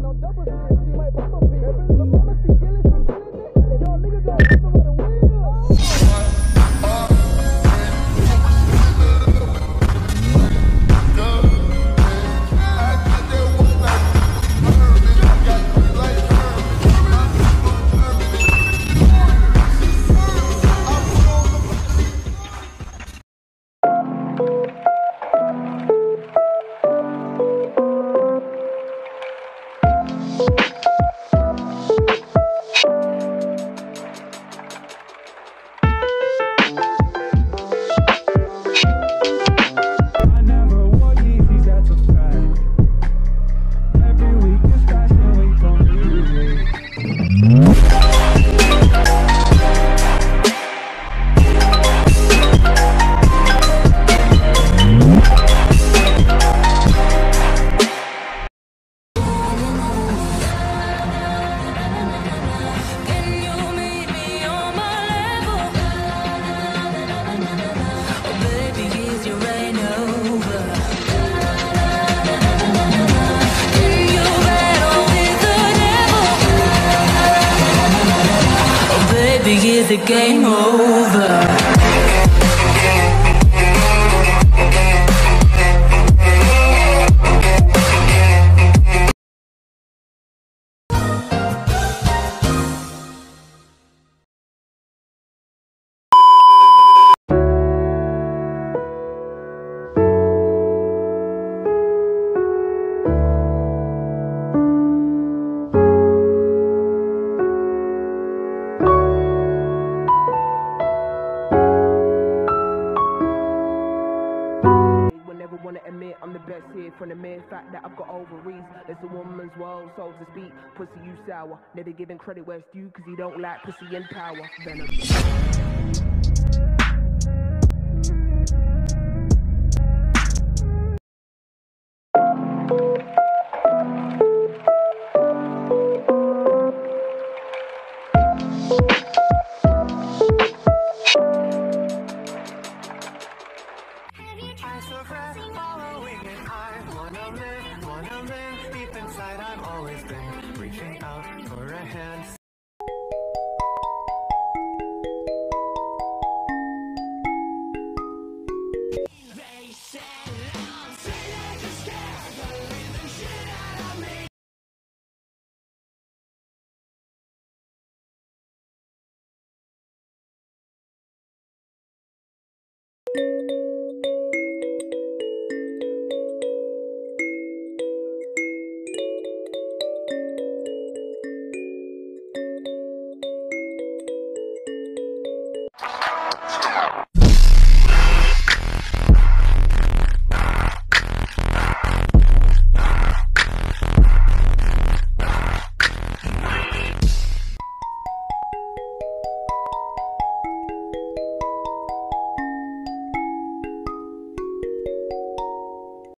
no double skin, see my bumblebee. Me. Baby, is the game over? Wanna admit I'm the best here from the mere fact that I've got ovaries. It's a woman's world, so to speak. Pussy, you sour. Never giving credit where it's due, cause you don't like pussy and power. Venom. I live. Deep inside, I've always been reaching out for a hand.